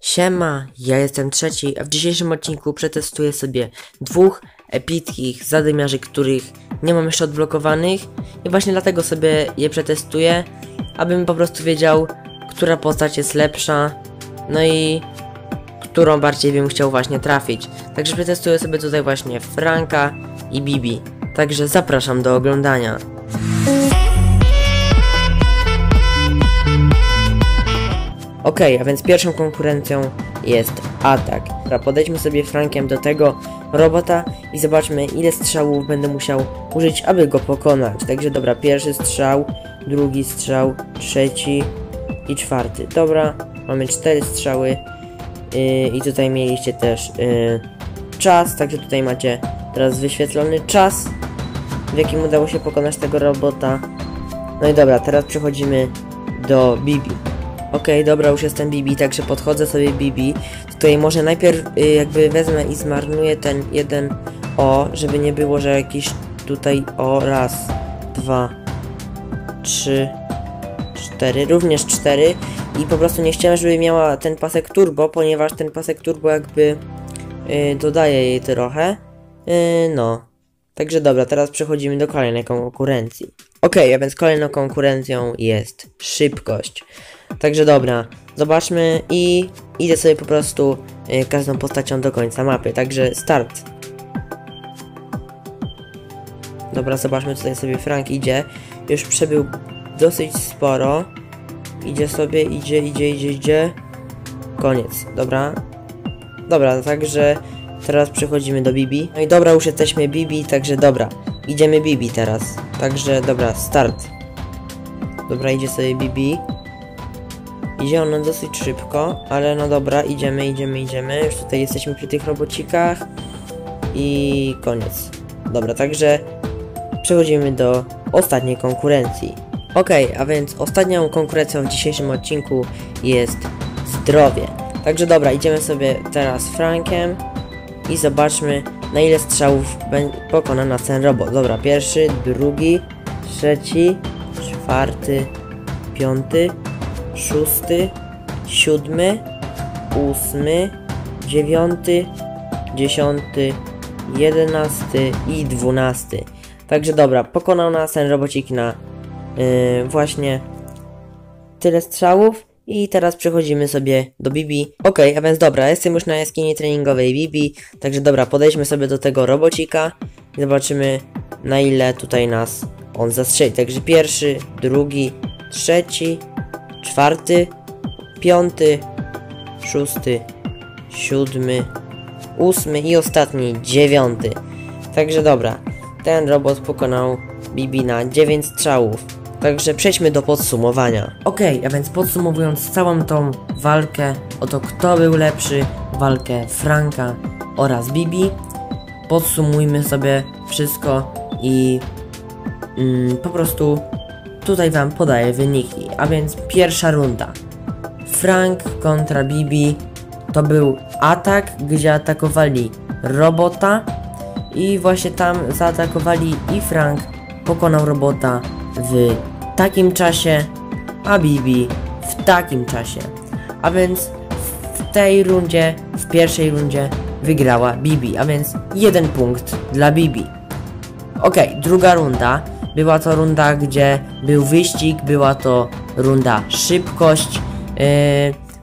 Siema, ja jestem trzeci, a w dzisiejszym odcinku przetestuję sobie dwóch epickich zadymiarzy, których nie mam jeszcze odblokowanych i właśnie dlatego sobie je przetestuję, abym po prostu wiedział, która postać jest lepsza, no i którą bardziej bym chciał właśnie trafić. Także przetestuję sobie tutaj właśnie Franka i Bibi. Także zapraszam do oglądania. Okej, a więc pierwszą konkurencją jest atak. Dobra, podejdźmy sobie Frankiem do tego robota i zobaczmy ile strzałów będę musiał użyć, aby go pokonać. Także dobra, pierwszy strzał, drugi strzał, trzeci i czwarty. Dobra, mamy cztery strzały yy, i tutaj mieliście też yy, czas, także tutaj macie teraz wyświetlony czas, w jakim udało się pokonać tego robota. No i dobra, teraz przechodzimy do Bibi. Okej, dobra, już jestem Bibi, także podchodzę sobie Bibi. Tutaj może najpierw y, jakby wezmę i zmarnuję ten jeden O, żeby nie było, że jakiś tutaj O, raz, dwa, trzy, cztery, również cztery. I po prostu nie chciałem, żeby miała ten pasek turbo, ponieważ ten pasek turbo jakby y, dodaje jej trochę. Y, no. Także dobra, teraz przechodzimy do kolejnej konkurencji. Okej, a więc kolejną konkurencją jest szybkość. Także dobra, zobaczmy i idę sobie po prostu y, każdą postacią do końca mapy. Także start. Dobra, zobaczmy tutaj sobie Frank idzie. Już przebył dosyć sporo. Idzie sobie, idzie, idzie, idzie, idzie. Koniec, dobra. Dobra, także teraz przechodzimy do Bibi. No i dobra, już jesteśmy Bibi, także dobra. Idziemy Bibi teraz. Także dobra, start. Dobra, idzie sobie Bibi. Idzie ona dosyć szybko, ale no dobra, idziemy, idziemy, idziemy. Już tutaj jesteśmy przy tych robocikach. I koniec. Dobra, także przechodzimy do ostatniej konkurencji. Ok, a więc ostatnią konkurencją w dzisiejszym odcinku jest zdrowie. Także dobra, idziemy sobie teraz Frankiem i zobaczmy na ile strzałów pokona nas ten robot. Dobra, pierwszy, drugi, trzeci, czwarty, piąty, szósty, siódmy, ósmy, dziewiąty, dziesiąty, jedenasty i dwunasty. Także dobra, pokonał nas ten robocik na yy, właśnie tyle strzałów. I teraz przechodzimy sobie do Bibi. Ok, a więc dobra, jestem już na jaskini treningowej Bibi. Także dobra, podejdźmy sobie do tego robocika i zobaczymy na ile tutaj nas on zastrzeli. Także pierwszy, drugi, trzeci, czwarty, piąty, szósty, siódmy, ósmy i ostatni, dziewiąty. Także dobra, ten robot pokonał Bibi na 9 strzałów. Także przejdźmy do podsumowania. Okej, a więc podsumowując całą tą walkę o to kto był lepszy, walkę Franka oraz Bibi, podsumujmy sobie wszystko i mm, po prostu tutaj wam podaję wyniki. A więc pierwsza runda. Frank kontra Bibi to był atak, gdzie atakowali robota i właśnie tam zaatakowali i Frank pokonał robota w takim czasie, a Bibi w takim czasie. A więc w tej rundzie, w pierwszej rundzie wygrała Bibi, a więc jeden punkt dla Bibi. Okej, druga runda. Była to runda, gdzie był wyścig, była to runda szybkość. Yy,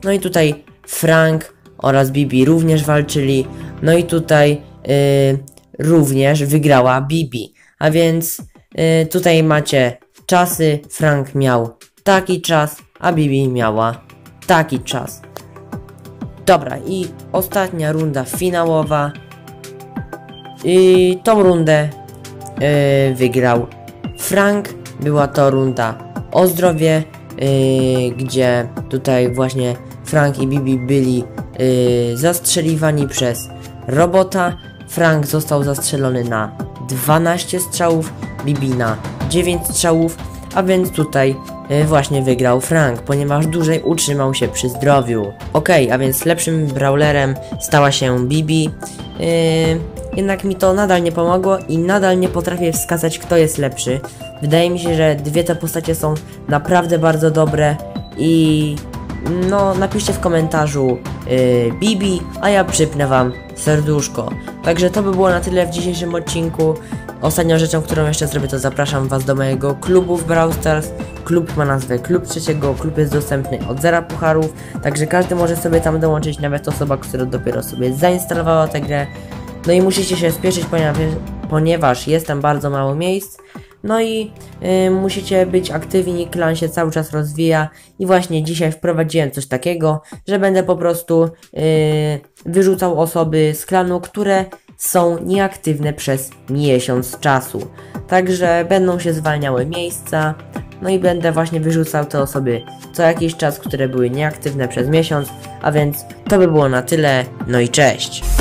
no i tutaj Frank oraz Bibi również walczyli. No i tutaj yy, również wygrała Bibi. A więc yy, tutaj macie czasy. Frank miał taki czas, a Bibi miała taki czas. Dobra, i ostatnia runda finałowa. I tą rundę yy, wygrał Frank. Była to runda o zdrowie, yy, gdzie tutaj właśnie Frank i Bibi byli yy, zastrzeliwani przez robota. Frank został zastrzelony na 12 strzałów, Bibi na 9 strzałów, a więc tutaj yy, właśnie wygrał Frank, ponieważ dłużej utrzymał się przy zdrowiu. Ok, a więc lepszym brawlerem stała się Bibi. Yy, jednak mi to nadal nie pomogło i nadal nie potrafię wskazać kto jest lepszy. Wydaje mi się, że dwie te postacie są naprawdę bardzo dobre i no napiszcie w komentarzu yy, Bibi, a ja przypnę wam serduszko. Także to by było na tyle w dzisiejszym odcinku. Ostatnią rzeczą, którą jeszcze zrobię, to zapraszam was do mojego klubu w Brawl Stars. Klub ma nazwę Klub Trzeciego, klub jest dostępny od zera pucharów, także każdy może sobie tam dołączyć, nawet osoba, która dopiero sobie zainstalowała tę grę. No i musicie się spieszyć, ponieważ, ponieważ jest tam bardzo mało miejsc. No i y, musicie być aktywni, klan się cały czas rozwija i właśnie dzisiaj wprowadziłem coś takiego, że będę po prostu y, wyrzucał osoby z klanu, które są nieaktywne przez miesiąc czasu. Także będą się zwalniały miejsca, no i będę właśnie wyrzucał te osoby co jakiś czas, które były nieaktywne przez miesiąc, a więc to by było na tyle, no i cześć!